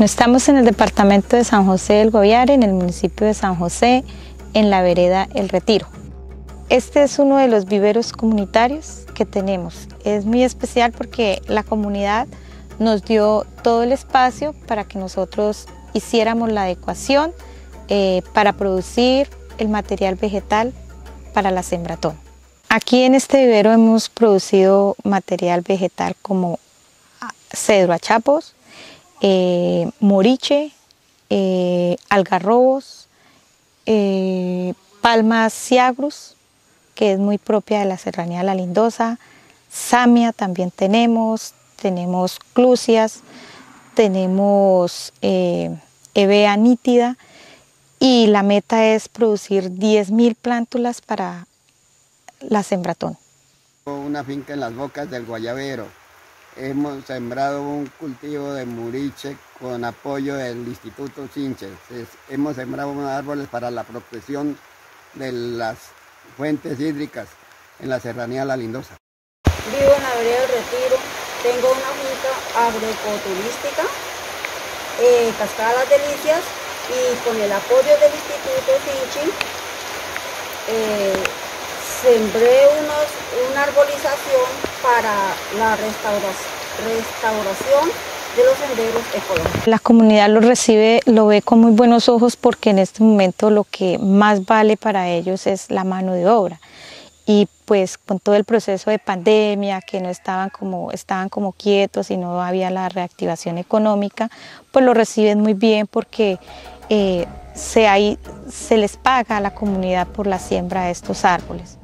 Estamos en el departamento de San José del Goviare, en el municipio de San José, en la vereda El Retiro. Este es uno de los viveros comunitarios que tenemos. Es muy especial porque la comunidad nos dio todo el espacio para que nosotros hiciéramos la adecuación eh, para producir el material vegetal para la sembratón. Aquí en este vivero hemos producido material vegetal como cedro achapos, eh, moriche, eh, algarrobos, eh, palmas ciagrus, que es muy propia de la serranía de la Lindosa, samia también tenemos, tenemos clusias, tenemos evea nítida y la meta es producir 10.000 plántulas para la sembratón. Una finca en las bocas del Guayabero. Hemos sembrado un cultivo de muriche con apoyo del Instituto Chinches. Hemos sembrado unos árboles para la protección de las fuentes hídricas en la serranía La Lindosa. Vivo en del Retiro, tengo una finca agroecoturística, eh, Cascada Las Delicias, y con el apoyo del Instituto Cinchi, eh, sembré una arbolización para la restauración de los senderos ecológicos. La comunidad lo recibe, lo ve con muy buenos ojos porque en este momento lo que más vale para ellos es la mano de obra. Y pues con todo el proceso de pandemia, que no estaban como, estaban como quietos y no había la reactivación económica, pues lo reciben muy bien porque eh, se, se les paga a la comunidad por la siembra de estos árboles.